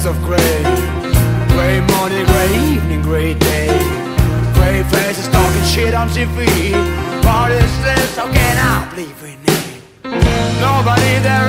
shades of grey Grey morning, grey evening, grey day Grey faces talking shit on TV What is this? How can I believe in it? Nobody there